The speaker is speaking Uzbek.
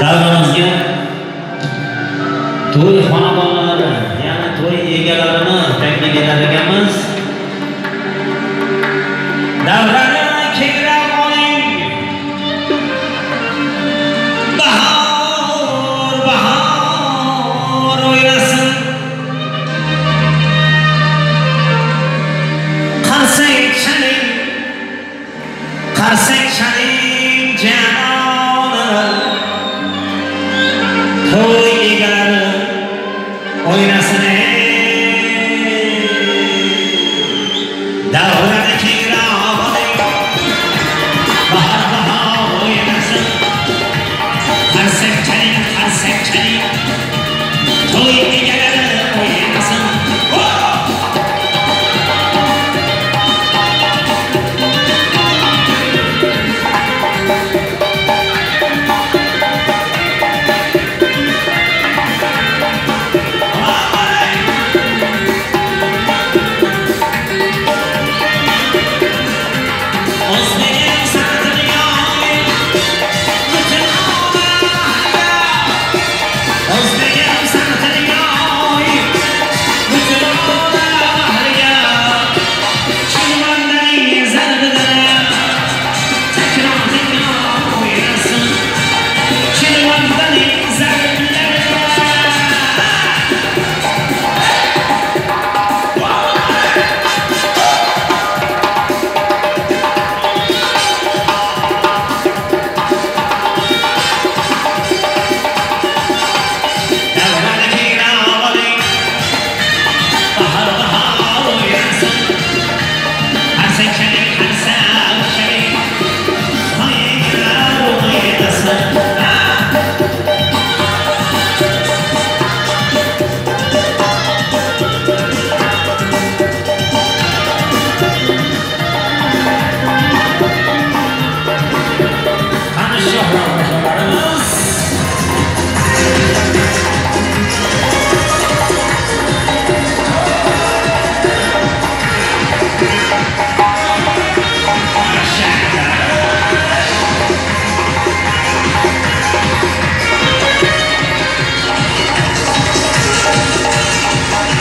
davramizga to'y xonadonlari ya'ni to'y egalarini taklif etar ekanmiz davrani kengroq oling bahor bahor o'ynasin qarsak chaling qarsak chaling janoni o'ynasin davrani